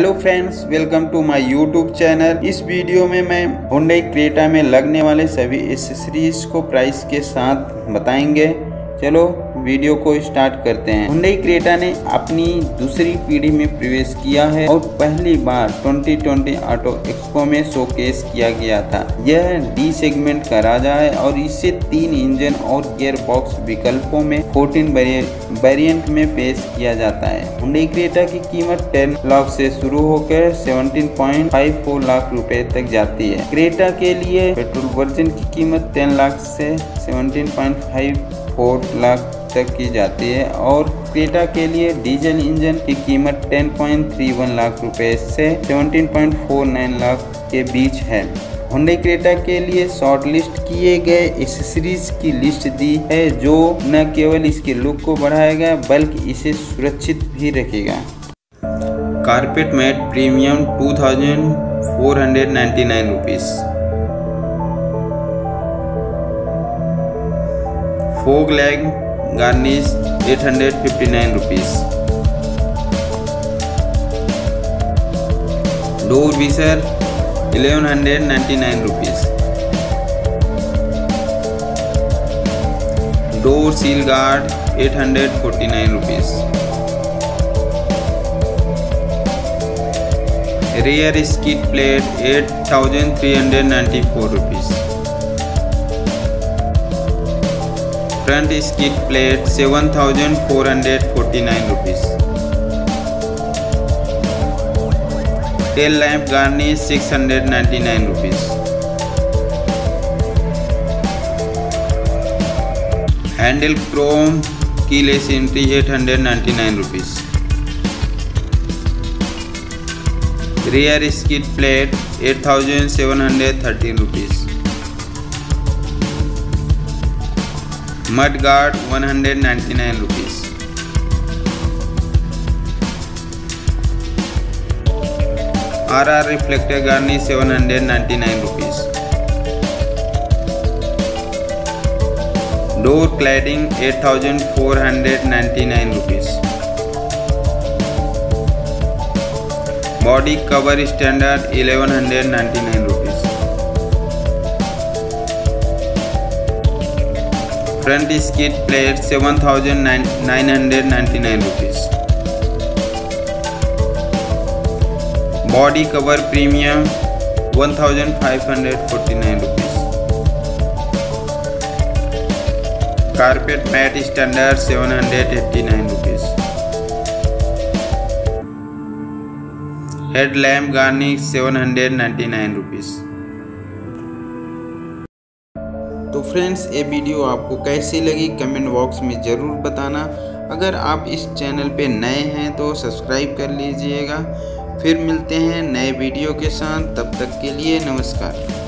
Hello friends welcome to my YouTube channel इस video में मैं हुंडई क्रेटा में लगने वाले सभी एसेसरीज को प्राइस के साथ बताएंगे चलो वीडियो को स्टार्ट करते हैं हुंडई क्रेटा ने अपनी दूसरी पीढ़ी में प्रवेश किया है और पहली बार 2020 ऑटो एक्सपो में शोकेस किया गया था यह डी सेगमेंट का राजा है और इसे तीन इंजन और गियर बॉक्स विकल्पों में फोर्टीन वेरियंट में पेश किया जाता है हुंडई क्रेटा की कीमत टेन लाख ऐसी शुरू होकर 17.54 लाख रूपए तक जाती है क्रेटा के लिए पेट्रोल वर्जन की कीमत टेन लाख से 17.54 लाख तक की जाती है और क्रेटा के लिए डीजल इंजन की कीमत 10.31 लाख रुपए से 17.49 लाख के बीच है होंडे क्रेटा के लिए शॉर्ट लिस्ट किए गए एसेसरीज की लिस्ट दी है जो न केवल इसके लुक को बढ़ाएगा बल्कि इसे सुरक्षित भी रखेगा carpet mat premium two thousand fog lag garnish 859 rupees door visor 1199 rupees door seal guard 849 rupees rear skid plate 8394 rupees front skid plate seven thousand four hundred forty nine rupees tail lamp garnish six hundred ninety nine rupees handle chrome keyless entry eight hundred ninety nine rupees rear skid plate eight thousand seven hundred thirteen rupees Mudguard 199 rupees. RR reflector garnish 799 rupees. Door cladding 8499 rupees. Body cover standard 1199 rupees. Front skid plate 7999 rupees. Body cover premium 1549 rupees. Carpet mat standard 789 rupees. Headlamp garnish 799 rupees. तो friends ये video आपको कैसी लगी comment box में ज़रूर बताना अगर आप इस चैनल पे नए हैं तो सब्सक्राइब कर लीजिएगा फिर मिलते हैं नए वीडियो के साथ तब तक के लिए नमस्कार